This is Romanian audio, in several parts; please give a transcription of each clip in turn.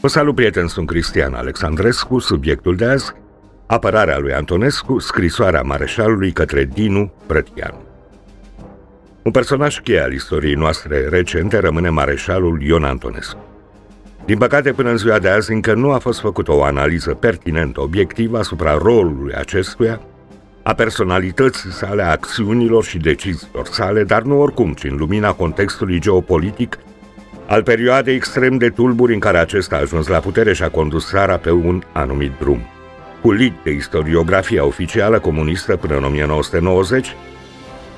Vă salut, prieteni, sunt Cristian Alexandrescu, subiectul de azi, apărarea lui Antonescu, scrisoarea mareșalului către Dinu Brătianu. Un personaj cheie al istoriei noastre recente rămâne mareșalul Ion Antonescu. Din păcate, până în ziua de azi, încă nu a fost făcută o analiză pertinentă, obiectivă asupra rolului acestuia, a personalității sale, a acțiunilor și deciziilor sale, dar nu oricum, ci în lumina contextului geopolitic al perioadei extrem de tulburi în care acesta a ajuns la putere și a condus țara pe un anumit drum. Culit de istoriografia oficială comunistă până în 1990,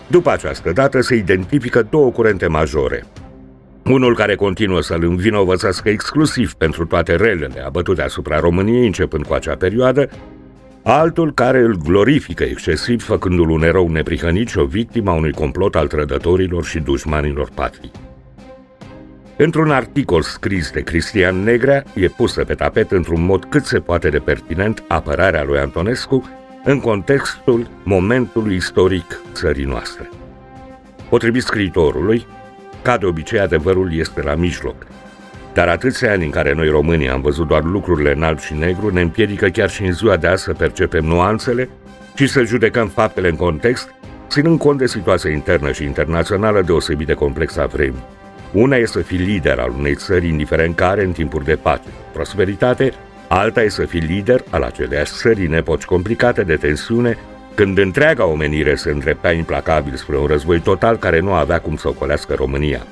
după această dată se identifică două curente majore. Unul care continuă să-l învinovățească exclusiv pentru toate relele abătute asupra României începând cu acea perioadă, altul care îl glorifică excesiv făcându-l un erou neprihănit și o victimă a unui complot al trădătorilor și dușmanilor patrii. Într-un articol scris de Cristian Negrea, e pusă pe tapet într-un mod cât se poate de pertinent apărarea lui Antonescu în contextul momentului istoric țării noastre. Potrivit scriitorului, ca de obicei adevărul este la mijloc, dar atâția ani în care noi românii am văzut doar lucrurile în alb și negru ne împiedică chiar și în ziua de azi să percepem nuanțele și să judecăm faptele în context, ținând cont de situația internă și internațională deosebit de complexă a vremii. Una e să fii lider al unei țări indiferent care în timpuri de pace, prosperitate, alta e să fii lider al aceleiași țări în epoci complicate de tensiune, când întreaga omenire se îndrepta implacabil spre un război total care nu avea cum să ocolească România.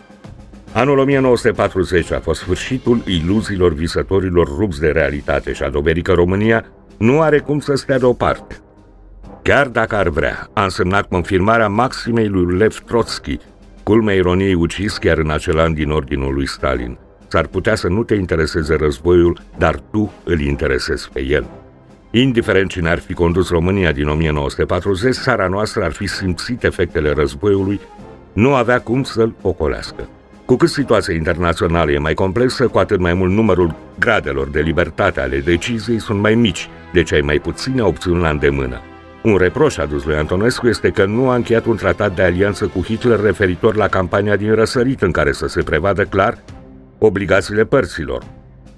Anul 1940 a fost sfârșitul iluziilor visătorilor rupți de realitate și a dovedit că România nu are cum să stea deoparte. Chiar dacă ar vrea, a însemnat confirmarea maximei lui Lev Trotsky, culmea ironiei ucis chiar în acel an din ordinul lui Stalin. S-ar putea să nu te intereseze războiul, dar tu îl interesezi pe el. Indiferent cine ar fi condus România din 1940, țara noastră ar fi simțit efectele războiului, nu avea cum să-l ocolească. Cu cât situația internațională e mai complexă, cu atât mai mult numărul gradelor de libertate ale deciziei sunt mai mici, deci ai mai puține opțiuni la îndemână. Un reproș adus lui Antonescu este că nu a încheiat un tratat de alianță cu Hitler referitor la campania din răsărit în care să se prevadă clar obligațiile părților.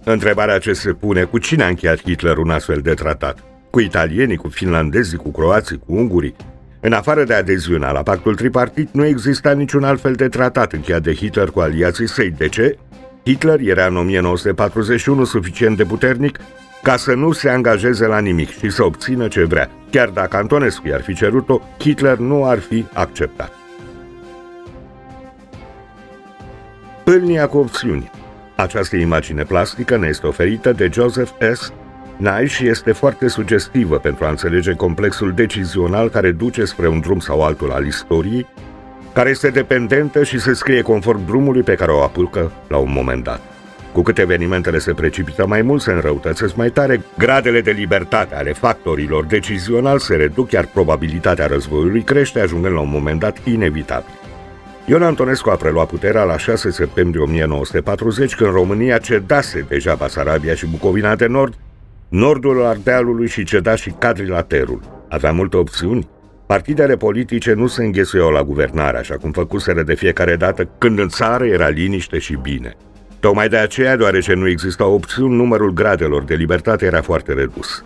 Întrebarea ce se pune, cu cine a încheiat Hitler un astfel de tratat? Cu italienii, cu finlandezii, cu croații, cu ungurii? În afară de adeziunea la pactul tripartit, nu exista niciun alt fel de tratat încheiat de Hitler cu aliații săi. De ce? Hitler era în 1941 suficient de puternic ca să nu se angajeze la nimic și să obțină ce vrea. Chiar dacă Antonescu i-ar fi cerut-o, Hitler nu ar fi acceptat. Pâlnia cu opțiuni Această imagine plastică ne este oferită de Joseph S. Nye și este foarte sugestivă pentru a înțelege complexul decizional care duce spre un drum sau altul al istoriei, care este dependentă și se scrie conform drumului pe care o apucă la un moment dat. Cu cât evenimentele se precipită mai mult, se înrăutățesc mai tare, gradele de libertate ale factorilor decizionali se reduc, iar probabilitatea războiului crește, ajungând la un moment dat inevitabil. Ion Antonescu a preluat puterea la 6 septembrie 1940, când România cedase deja Basarabia și Bucovina de Nord, nordul Ardealului și ceda și cadrilaterul. Avea multe opțiuni. Partidele politice nu se înghesuiau la guvernare, așa cum făcuseră de fiecare dată când în țară era liniște și bine. Tocmai de aceea, deoarece nu exista opțiuni, numărul gradelor de libertate era foarte redus.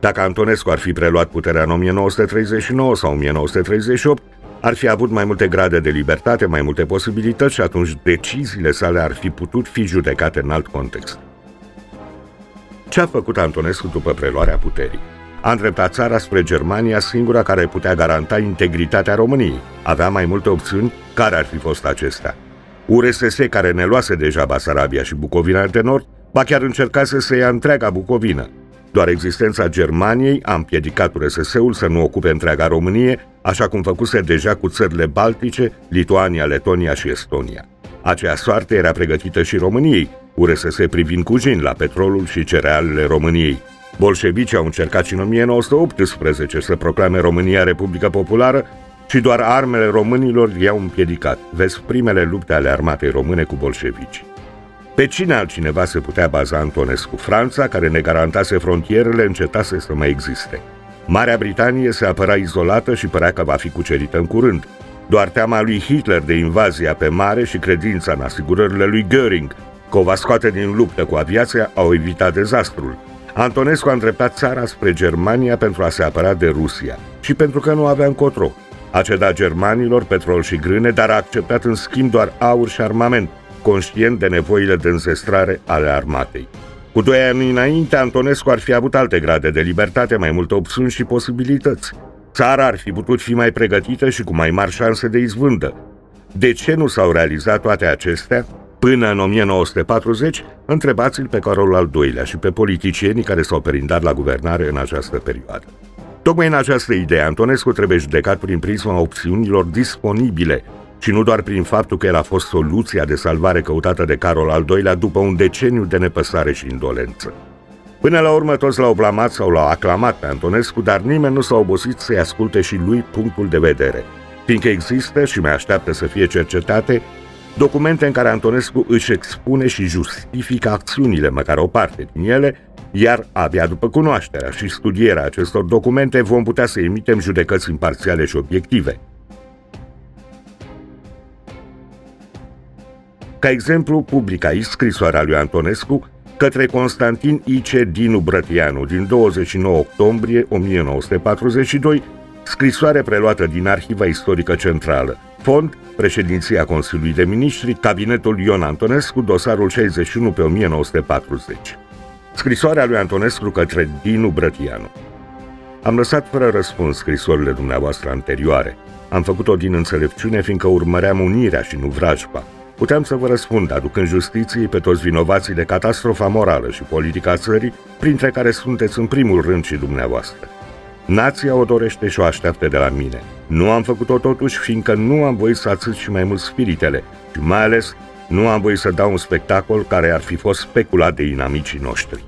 Dacă Antonescu ar fi preluat puterea în 1939 sau 1938, ar fi avut mai multe grade de libertate, mai multe posibilități și atunci deciziile sale ar fi putut fi judecate în alt context. Ce a făcut Antonescu după preluarea puterii? A îndreptat țara spre Germania, singura care putea garanta integritatea României. Avea mai multe opțiuni, care ar fi fost acestea? URSS, care ne luase deja Basarabia și Bucovina de Nord, ba chiar încercase să ia întreaga Bucovină. Doar existența Germaniei a împiedicat URSS-ul să nu ocupe întreaga Românie, așa cum făcuse deja cu țările Baltice, Lituania, Letonia și Estonia. Acea soartă era pregătită și României, URSS privind cu jin la petrolul și cerealele României. Bolșevicii au încercat și în 1918 să proclame România Republică Populară, și doar armele românilor i-au împiedicat. Vezi primele lupte ale armatei române cu bolșevici. Pe cine altcineva se putea baza Antonescu? Franța, care ne garantase frontierele, încetase să mai existe. Marea Britanie se apăra izolată și părea că va fi cucerită în curând. Doar teama lui Hitler de invazia pe mare și credința în asigurările lui Göring că o va scoate din luptă cu aviația, au evitat dezastrul. Antonescu a îndreptat țara spre Germania pentru a se apăra de Rusia și pentru că nu avea încotro. A cedat germanilor petrol și grâne, dar a acceptat în schimb doar aur și armament, conștient de nevoile de înzestrare ale armatei. Cu doi ani înainte, Antonescu ar fi avut alte grade de libertate, mai multe opțiuni și posibilități. Țara ar fi putut fi mai pregătită și cu mai mari șanse de izvândă. De ce nu s-au realizat toate acestea? Până în 1940, întrebați-l pe Carol al II-lea și pe politicienii care s-au perindat la guvernare în această perioadă. Tocmai în această idee, Antonescu trebuie judecat prin prisma opțiunilor disponibile și nu doar prin faptul că el a fost soluția de salvare căutată de Carol al II-lea după un deceniu de nepăsare și indolență. Până la urmă toți l-au blamat sau l-au aclamat pe Antonescu, dar nimeni nu s-a obosit să-i asculte și lui punctul de vedere, fiindcă există și mai așteaptă să fie cercetate documente în care Antonescu își expune și justifică acțiunile, măcar o parte din ele, iar abia după cunoașterea și studierea acestor documente vom putea să emitem judecăți imparțiale și obiective. Ca exemplu, publica aici scrisoarea lui Antonescu către Constantin I.C. Dinu Brătianu din 29 octombrie 1942, scrisoare preluată din Arhiva Istorică Centrală, fond, președinția Consiliului de Ministri, cabinetul Ion Antonescu, dosarul 61 pe 1940. Scrisoarea lui Antonescu către Dinu Brătianu. Am lăsat fără răspuns scrisorile dumneavoastră anterioare. Am făcut-o din înțelepciune, fiindcă urmăream unirea și nu vrajba. Puteam să vă răspund, aducând justiției pe toți vinovații de catastrofa morală și politică a țării, printre care sunteți în primul rând și dumneavoastră. Nația o dorește și o așteaptă de la mine. Nu am făcut-o totuși, fiindcă nu am voit să atât și mai mult spiritele și mai ales nu am voit să dau un spectacol care ar fi fost speculat de inamicii noștri.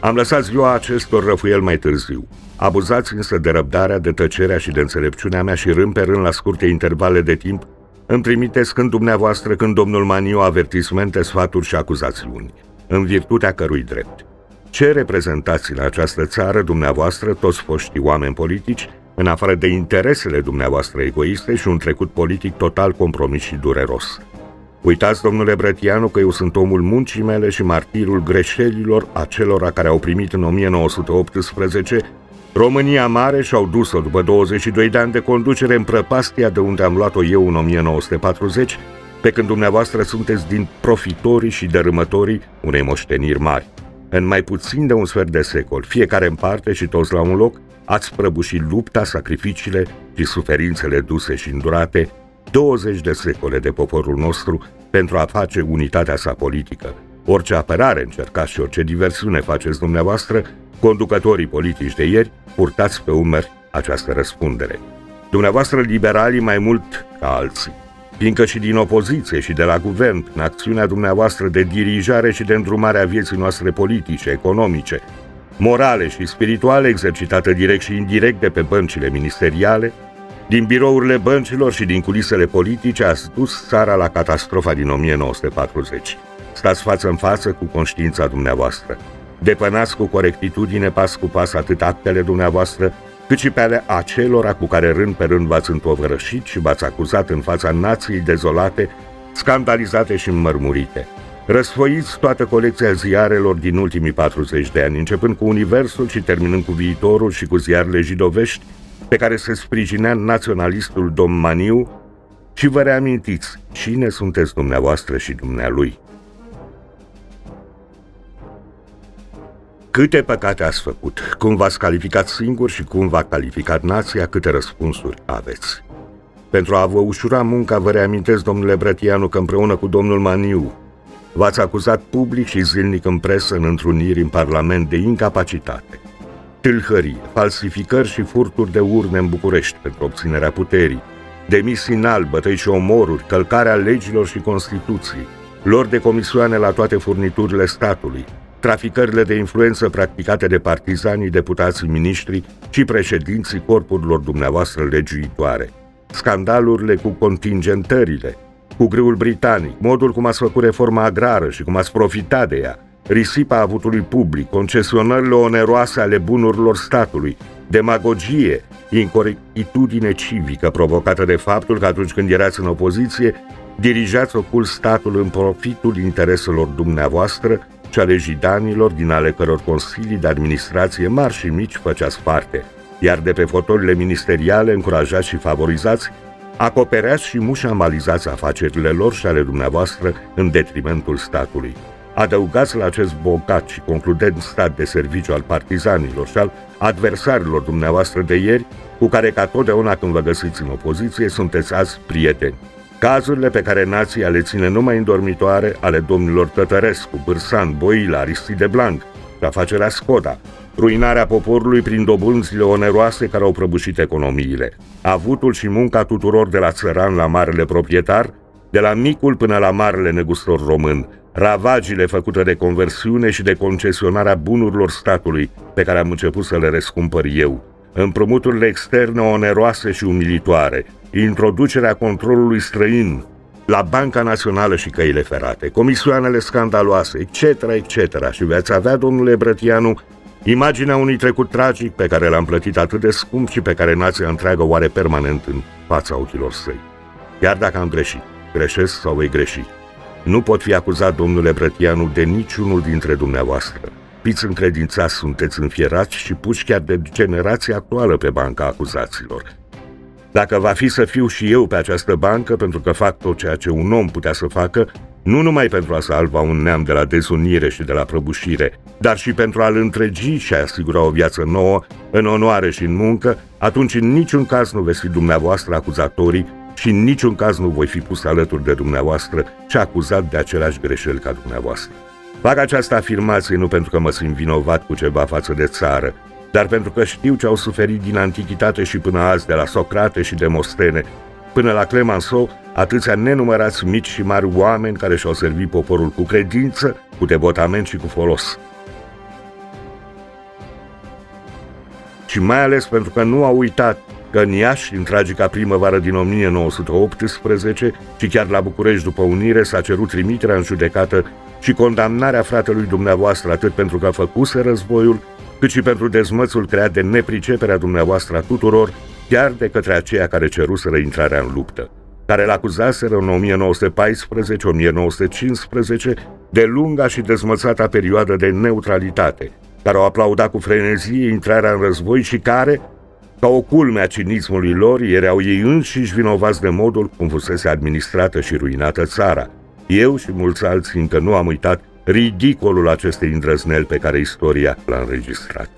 Am lăsat ziua acestor răfuiel mai târziu. Abuzați însă de răbdarea, de tăcerea și de înțelepciunea mea și rând pe rând la scurte intervale de timp îmi trimiteți când dumneavoastră, când domnul Maniu, avertismente, sfaturi și acuzațiuni, în virtutea cărui drept. Ce reprezentați în această țară, dumneavoastră, toți foștii oameni politici, în afară de interesele dumneavoastră egoiste și un trecut politic total compromis și dureros? Uitați, domnule Brătianu, că eu sunt omul muncii mele și martirul greșelilor acelora care au primit în 1918 România mare și-au dus-o după 22 de ani de conducere în prăpastia de unde am luat-o eu în 1940, pe când dumneavoastră sunteți din profitorii și dărâmătorii unei moșteniri mari. În mai puțin de un sfert de secol, fiecare în parte și toți la un loc, ați prăbușit lupta, sacrificiile și suferințele duse și îndurate 20 de secole de poporul nostru pentru a face unitatea sa politică. Orice apărare încercați și orice diversiune faceți dumneavoastră, conducătorii politici de ieri purtați pe umeri această răspundere. Dumneavoastră liberalii mai mult ca alții, fiindcă și din opoziție și de la guvern, în acțiunea dumneavoastră de dirijare și de îndrumare a vieții noastre politice, economice, morale și spirituale, exercitată direct și indirect de pe băncile ministeriale, din birourile băncilor și din culisele politice a dus țara la catastrofa din 1940. Stați față în față cu conștiința dumneavoastră. Depănați cu corectitudine pas cu pas atât actele dumneavoastră, cât și pe ale acelora cu care rând pe rând v-ați întovărășit și v-ați acuzat în fața nației dezolate, scandalizate și înmărmurite. Răsfoiți toată colecția ziarelor din ultimii 40 de ani, începând cu Universul și terminând cu viitorul și cu ziarele jidovești, pe care se sprijinea naționalistul domn Maniu, și vă reamintiți cine sunteți dumneavoastră și dumnealui. Câte păcate ați făcut, cum v-ați calificat singur și cum v-a calificat nația, câte răspunsuri aveți. Pentru a vă ușura munca, vă reamintesc, domnule Brătianu, că împreună cu domnul Maniu v-ați acuzat public și zilnic în presă, în întruniri în Parlament, de incapacitate, tâlhării, falsificări și furturi de urne în București pentru obținerea puterii, demisii în bătăi și omoruri, călcarea legilor și Constituției, lor de comisioane la toate furniturile statului, traficările de influență practicate de partizanii, deputații, miniștri și președinții corpurilor dumneavoastră legiuitoare, scandalurile cu contingentările, cu greul britanic, modul cum ați făcut reforma agrară și cum ați profitat de ea, risipa avutului public, concesionările oneroase ale bunurilor statului, demagogie, incorectitudine civică provocată de faptul că atunci când erați în opoziție, dirijați ocult statul în profitul intereselor dumneavoastră și ale jidanilor din ale căror consilii de administrație mari și mici făceați parte, iar de pe fotorile ministeriale încurajați și favorizați, acopereați și mușamalizați afacerile lor și ale dumneavoastră în detrimentul statului. Adăugați la acest bogat și concludent stat de serviciu al partizanilor și al adversarilor dumneavoastră de ieri, cu care ca totdeauna când vă găsiți în opoziție, sunteți azi prieteni. Cazurile pe care nația le ține numai în dormitoare ale domnilor Tătărescu, Bârsan, Boila, Aristide Blanc și afacerea Skoda, ruinarea poporului prin dobânzile oneroase care au prăbușit economiile, avutul și munca tuturor de la țăran la marele proprietar, de la micul până la marele negustor român, ravagile făcute de conversiune și de concesionarea bunurilor statului pe care am început să le răscumpăr eu, împrumuturile externe oneroase și umilitoare, introducerea controlului străin la Banca Națională și căile ferate, comisioanele scandaloase, etc., etc. Și veți avea, domnule Brătianu, imaginea unui trecut tragic pe care l-am plătit atât de scump și pe care nația întreagă o are permanent în fața ochilor săi. Iar dacă am greșit, greșesc sau voi greși, nu pot fi acuzat, domnule Brătianu, de niciunul dintre dumneavoastră. Fiți încredințați, sunteți înfierați și puși chiar de generația actuală pe banca acuzaților. Dacă va fi să fiu și eu pe această bancă, pentru că fac tot ceea ce un om putea să facă, nu numai pentru a salva un neam de la dezunire și de la prăbușire, dar și pentru a-l întregi și a asigura o viață nouă, în onoare și în muncă, atunci în niciun caz nu veți fi dumneavoastră acuzatorii și în niciun caz nu voi fi pus alături de dumneavoastră și acuzat de aceleași greșeli ca dumneavoastră. Fac această afirmație nu pentru că mă simt vinovat cu ceva față de țară, dar pentru că știu ce au suferit din antichitate și până azi, de la Socrate și Demostene, până la Clemenceau, atâția nenumărați mici și mari oameni care și-au servit poporul cu credință, cu devotament și cu folos. Și mai ales pentru că nu au uitat că în Iași, în tragica primăvară din 1918, și chiar la București după unire, s-a cerut trimiterea în judecată și condamnarea fratelui dumneavoastră atât pentru că făcuse războiul, cât și pentru dezmățul creat de nepriceperea dumneavoastră a tuturor, chiar de către aceia care ceruseră intrarea în luptă, care l acuzaseră în 1914-1915 de lunga și dezmățata perioadă de neutralitate, care au aplaudat cu frenezie intrarea în război și care, ca o culme a cinismului lor, erau ei înșiși vinovați de modul cum fusese administrată și ruinată țara. Eu și mulți alții încă nu am uitat ridicolul acestei îndrăzneli pe care istoria l-a înregistrat.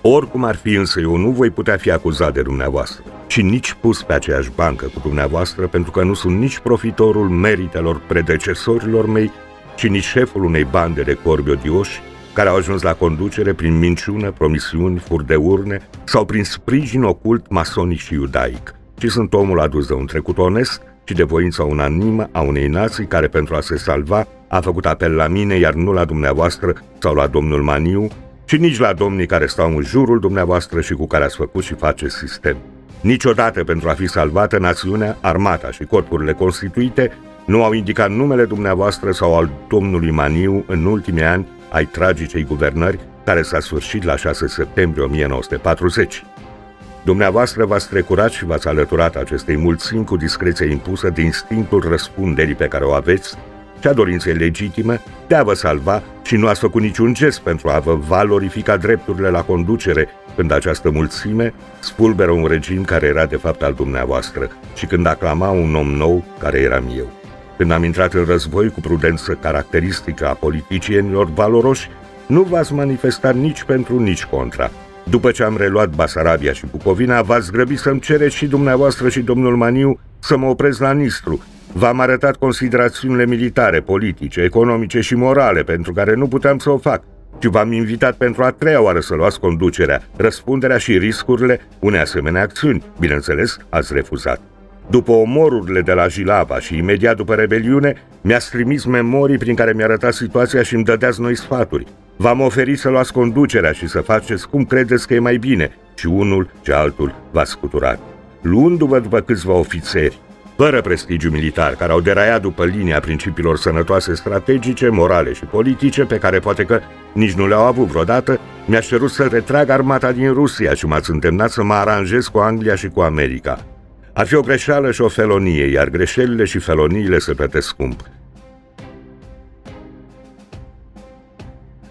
Oricum ar fi însă, eu nu voi putea fi acuzat de dumneavoastră și nici pus pe aceeași bancă cu dumneavoastră, pentru că nu sunt nici profitorul meritelor predecesorilor mei, ci nici șeful unei bande de corbi odioși care au ajuns la conducere prin minciună, promisiuni, fur de urne sau prin sprijin ocult masonic și iudaic, ci sunt omul adus de un trecut onest și de voința unanimă a unei nații care pentru a se salva a făcut apel la mine, iar nu la dumneavoastră sau la domnul Maniu, și nici la domnii care stau în jurul dumneavoastră și cu care ați făcut și faceți sistem. Niciodată pentru a fi salvată națiunea, armata și corpurile constituite nu au indicat numele dumneavoastră sau al domnului Maniu în ultimii ani ai tragicei guvernări care s-a sfârșit la 6 septembrie 1940. Dumneavoastră v-ați trecurat și v-ați alăturat acestei mulțimi cu discreție impusă de instinctul răspunderii pe care o aveți și a dorinței legitime de a vă salva și nu ați făcut niciun gest pentru a vă valorifica drepturile la conducere când această mulțime spulberă un regim care era de fapt al dumneavoastră și când aclama un om nou care eram eu. Când am intrat în război cu prudență caracteristică a politicienilor valoroși, nu v-ați manifestat nici pentru, nici contra. După ce am reluat Basarabia și Bucovina, v-ați grăbit să-mi cereți și dumneavoastră și domnul Maniu să mă opresc la Nistru. V-am arătat considerațiunile militare, politice, economice și morale pentru care nu puteam să o fac și v-am invitat pentru a treia oară să luați conducerea, răspunderea și riscurile unei asemenea acțiuni. Bineînțeles, ați refuzat. După omorurile de la Jilava și imediat după rebeliune, mi-ați trimis memorii prin care mi-a arătat situația și îmi dădeați noi sfaturi. V-am oferit să luați conducerea și să faceți cum credeți că e mai bine și unul și altul v-a scuturat. Luându-vă după câțiva ofițeri, fără prestigiu militar, care au deraiat după linia principiilor sănătoase strategice, morale și politice, pe care poate că nici nu le-au avut vreodată, mi-a cerut să retrag armata din Rusia și m-ați îndemnat să mă aranjez cu Anglia și cu America. Ar fi o greșeală și o felonie, iar greșelile și feloniile se plătesc scump.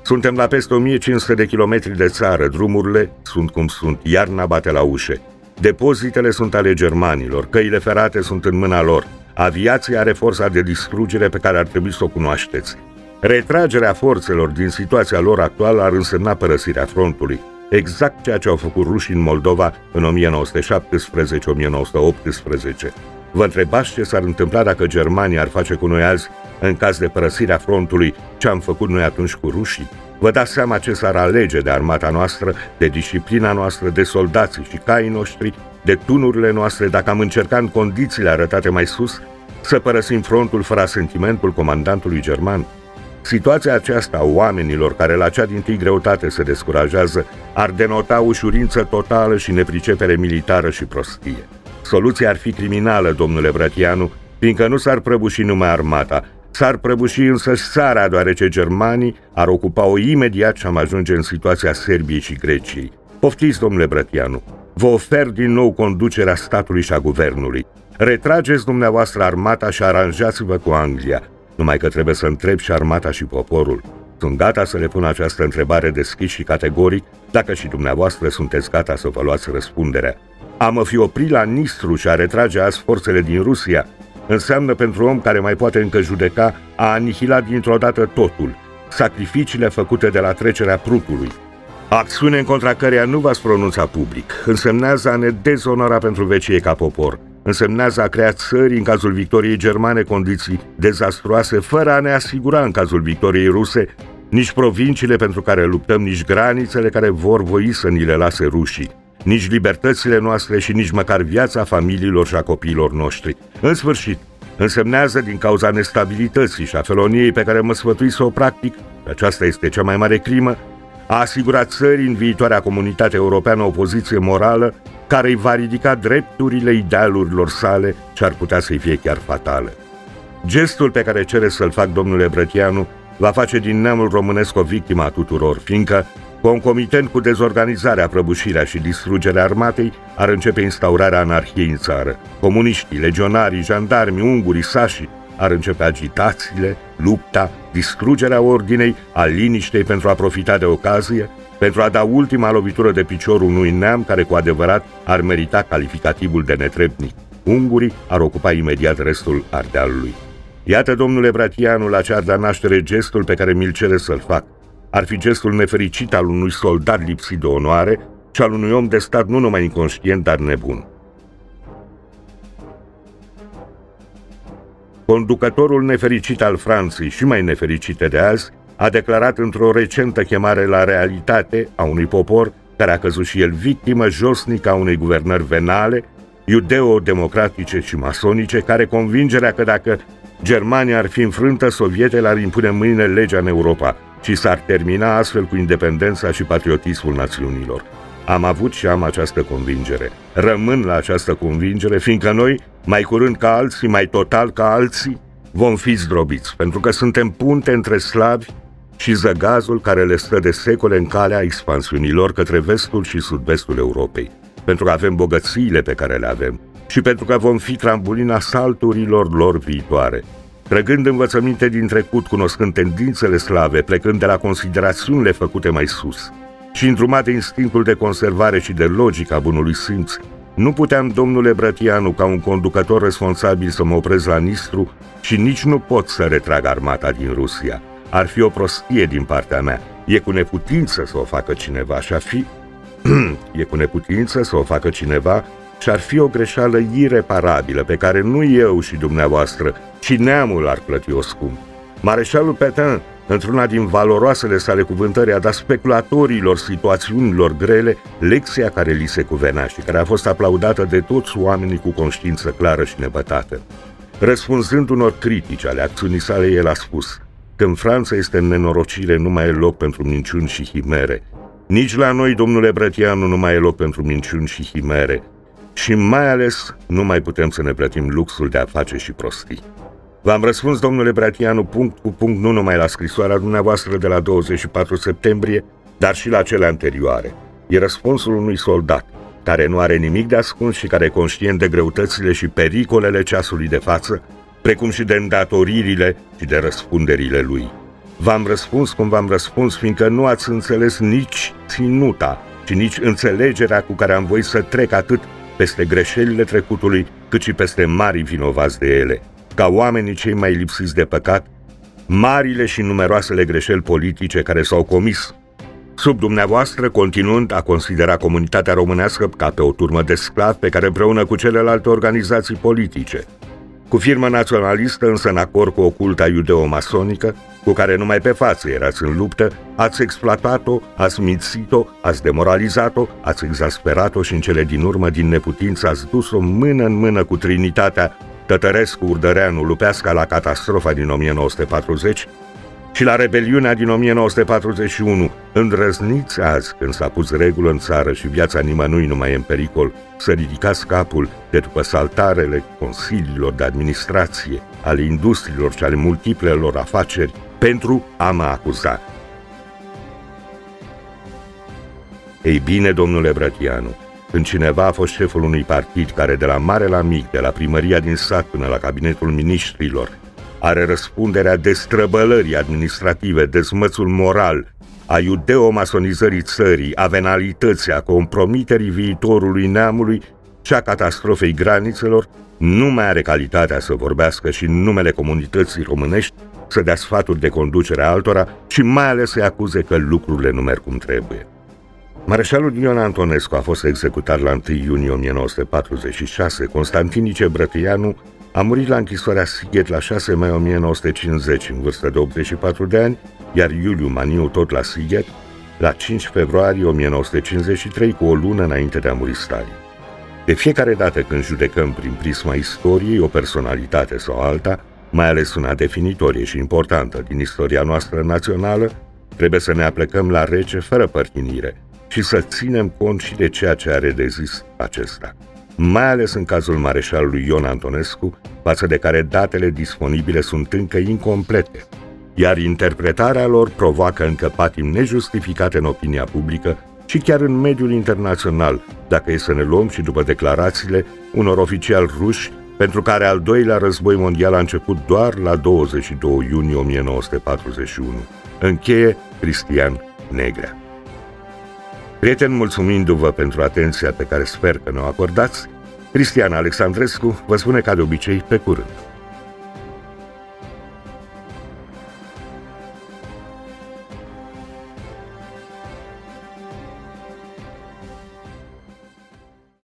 Suntem la peste 1500 de kilometri de țară, drumurile sunt cum sunt, iarna bate la ușe. Depozitele sunt ale germanilor, căile ferate sunt în mâna lor. Aviația are forța de distrugere pe care ar trebui să o cunoașteți. Retragerea forțelor din situația lor actuală ar însemna părăsirea frontului, exact ceea ce au făcut rușii în Moldova în 1917-1918. Vă întrebați ce s-ar întâmpla dacă Germania ar face cu noi azi, în caz de părăsirea frontului, ce am făcut noi atunci cu rușii? Vă dați seama ce s-ar alege de armata noastră, de disciplina noastră, de soldații și caii noștri, de tunurile noastre, dacă am încercat în condițiile arătate mai sus să părăsim frontul fără sentimentul comandantului german? Situația aceasta a oamenilor care la cea din tâi greutate se descurajează ar denota ușurință totală și nepricepere militară și prostie. Soluția ar fi criminală, domnule Brătianu, fiindcă nu s-ar prăbuși numai armata, s-ar prăbuși însă țara, deoarece germanii ar ocupa-o imediat și am ajunge în situația Serbiei și Greciei. Poftiți, domnule Brătianu, vă ofer din nou conducerea statului și a guvernului. Retrageți dumneavoastră armata și aranjați-vă cu Anglia. Numai că trebuie să întreb și armata și poporul. Sunt gata să le pun această întrebare deschis și categoric, dacă și dumneavoastră sunteți gata să vă luați răspunderea. A mă fi oprit la Nistru și a retrage azi forțele din Rusia înseamnă pentru om care mai poate încă judeca a anihilat dintr-o dată totul, sacrificiile făcute de la trecerea Prutului. Acțiune în contra căreia nu v-ați pronunțat public, însemnează a ne dezonora pentru vecie ca popor, însemnează a crea țări în cazul victoriei germane condiții dezastruoase, fără a ne asigura în cazul victoriei ruse nici provinciile pentru care luptăm, nici granițele care vor voi să ni le lase rușii, nici libertățile noastre și nici măcar viața familiilor și a copiilor noștri. În sfârșit, însemnează din cauza nestabilității și a feloniei pe care mă sfătui să o practic, aceasta este cea mai mare crimă, a asigurat țării în viitoarea comunitate europeană o poziție morală care îi va ridica drepturile idealurilor sale și ar putea să-i fie chiar fatale. Gestul pe care cere să-l fac domnule Brătianu va face din neamul românesc o victimă a tuturor, fiindcă, concomitent cu dezorganizarea, prăbușirea și distrugerea armatei, ar începe instaurarea anarhiei în țară. Comuniștii, legionarii, jandarmi, ungurii, sașii ar începe agitațiile, lupta, distrugerea ordinei, a liniștei pentru a profita de ocazie, pentru a da ultima lovitură de picior unui neam care cu adevărat ar merita calificativul de netrebnic. Ungurii ar ocupa imediat restul Ardealului. Iată, domnule Bratianu, la ce ar da naștere gestul pe care mi-l cere să-l fac. Ar fi gestul nefericit al unui soldat lipsit de onoare și al unui om de stat nu numai inconștient, dar nebun. Conducătorul nefericit al Franței și mai nefericite de azi a declarat într-o recentă chemare la realitate a unui popor care a căzut și el victimă josnică a unei guvernări venale, iudeo-democratice și masonice, care convingerea că dacă Germania ar fi înfrântă, sovietele ar impune mâine legea în Europa și s-ar termina astfel cu independența și patriotismul națiunilor. Am avut și am această convingere. Rămân la această convingere, fiindcă noi, mai curând ca alții, mai total ca alții, vom fi zdrobiți, pentru că suntem punte între slavi și zăgazul care le stă de secole în calea expansiunilor către vestul și sud-vestul Europei, pentru că avem bogățiile pe care le avem și pentru că vom fi trambulina salturilor lor viitoare. Trăgând învățăminte din trecut, cunoscând tendințele slave, plecând de la considerațiunile făcute mai sus și îndrumat de instinctul de conservare și de logica bunului simț, nu puteam, domnule Brătianu, ca un conducător responsabil să mă oprez la Nistru și nici nu pot să retrag armata din Rusia. Ar fi o prostie din partea mea. E cu neputință să o facă cineva și ar fi... e cu neputință să o facă cineva și ar fi o greșeală ireparabilă pe care nu eu și dumneavoastră, ci neamul ar plăti-o scump. Mareșalul Petain, într-una din valoroasele sale cuvântări, a dat speculatorilor situațiunilor grele lecția care li se cuvenea și care a fost aplaudată de toți oamenii cu conștiință clară și nebătată. Răspunzând unor critici ale acțiunii sale, el a spus – când Franța este în nenorocire, nu mai e loc pentru minciuni și himere. Nici la noi, domnule Brătianu, nu mai e loc pentru minciuni și himere. Și mai ales nu mai putem să ne plătim luxul de a face și prostii. V-am răspuns, domnule Bratianu, punct cu punct, nu numai la scrisoarea dumneavoastră de la 24 septembrie, dar și la cele anterioare. E răspunsul unui soldat. care nu are nimic de ascuns și care e conștient de greutățile și pericolele ceasului de față, precum și de îndatoririle și de răspunderile lui. V-am răspuns cum v-am răspuns, fiindcă nu ați înțeles nici ținuta, ci nici înțelegerea cu care am voit să trec atât peste greșelile trecutului, cât și peste mari vinovați de ele, ca oamenii cei mai lipsiți de păcat, marile și numeroasele greșeli politice care s-au comis. Sub dumneavoastră, continuând a considera comunitatea românească ca pe o turmă de sclavi pe care împreună cu celelalte organizații politice, cu firmă naționalistă însă în acord cu oculta iudeo-masonică, cu care numai pe față erați în luptă, ați exploatat-o, ați mințit-o, ați demoralizat-o, ați exasperat-o și în cele din urmă, din neputință, ați dus-o mână în mână cu Trinitatea Tătărescu, Urdăreanu, Lupeasca la catastrofa din 1940 și la rebeliunea din 1941, îndrăzniți azi, când s-a pus regulă în țară și viața nimănui nu mai e în pericol, să ridicați capul de după saltarele consiliilor de administrație, ale industriilor și ale multiplelor afaceri, pentru a mă acuza. Ei bine, domnule Brătianu, când cineva a fost șeful unui partid care de la mare la mic, de la primăria din sat până la cabinetul ministrilor, are răspunderea destrăbălării administrative, dezmățul moral, a iudeo-masonizării țării, a venalității, a compromiterii viitorului neamului și a catastrofei granițelor, nu mai are calitatea să vorbească și în numele comunității românești să dea sfaturi de conducere altora și mai ales să-i acuze că lucrurile nu merg cum trebuie. Mareșalul Ion Antonescu a fost executat la 1 iunie 1946, Constantinice Brătianu a murit la închisoarea Sighet la 6 mai 1950, în vârstă de 84 de ani, iar Iuliu Maniu tot la Sighet, la 5 februarie 1953, cu o lună înainte de a muri Stalin. De fiecare dată când judecăm prin prisma istoriei o personalitate sau alta, mai ales una definitorie și importantă din istoria noastră națională, trebuie să ne aplecăm la rece fără părtinire și să ținem cont și de ceea ce are de zis acesta mai ales în cazul mareșalului Ion Antonescu, față de care datele disponibile sunt încă incomplete, iar interpretarea lor provoacă încă patim nejustificate în opinia publică și chiar în mediul internațional, dacă e să ne luăm și după declarațiile unor oficiali ruși pentru care al doilea război mondial a început doar la 22 iunie 1941. Încheie Cristian Negrea. Prieteni, mulțumindu-vă pentru atenția pe care sper că ne-o acordați, Cristian Alexandrescu vă spune ca de obicei pe curând.